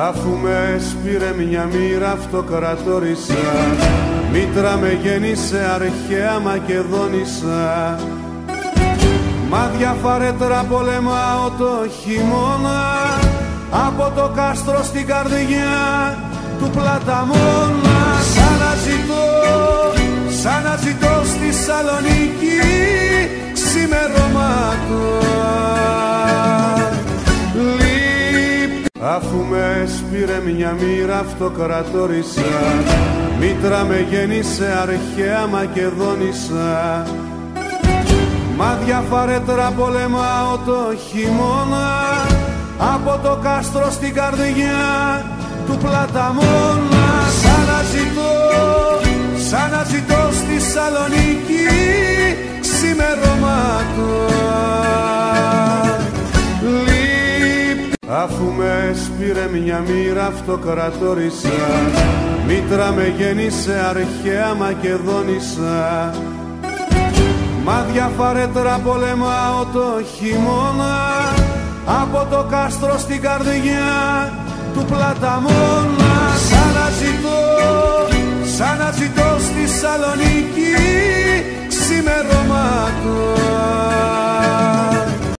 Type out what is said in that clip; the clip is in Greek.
Αφού με σπήρε μια μοίρα αυτοκρατόρισα Μήτρα με γέννησε αρχαία Μακεδόνισσα Μα διαφαρέτρα πολεμάω το χειμώνα Από το κάστρο στην καρδιά του πλαταμόνα Σαν να ζητώ, σαν να ζητώ στη Σαλονίκη Αφού με σπήρε μια μοίρα αυτοκρατόρισα. Μήτρα με γέννησε αρχαία Μακεδόνισσα. Μα διαφαρέτρα πολεμάω το χειμώνα Από το κάστρο στην καρδιά του πλαταμόνα. Σαν να ζητώ, σαν να ζητώ στη Σαλονίκη ξημερώματα Αφού με Πήρε μια μοίρα αυτοκρατόρισα. Μήτρα με γέννησε αρχαία Μακεδόνισσα. Μάδια φαρέτρα πολεμάω το χειμώνα. Από το κάστρο στην καρδιά του Πλαταμόνα Σαν να ζητώ, σαν να ζητώ στη Σαλονίκη ξημερώματο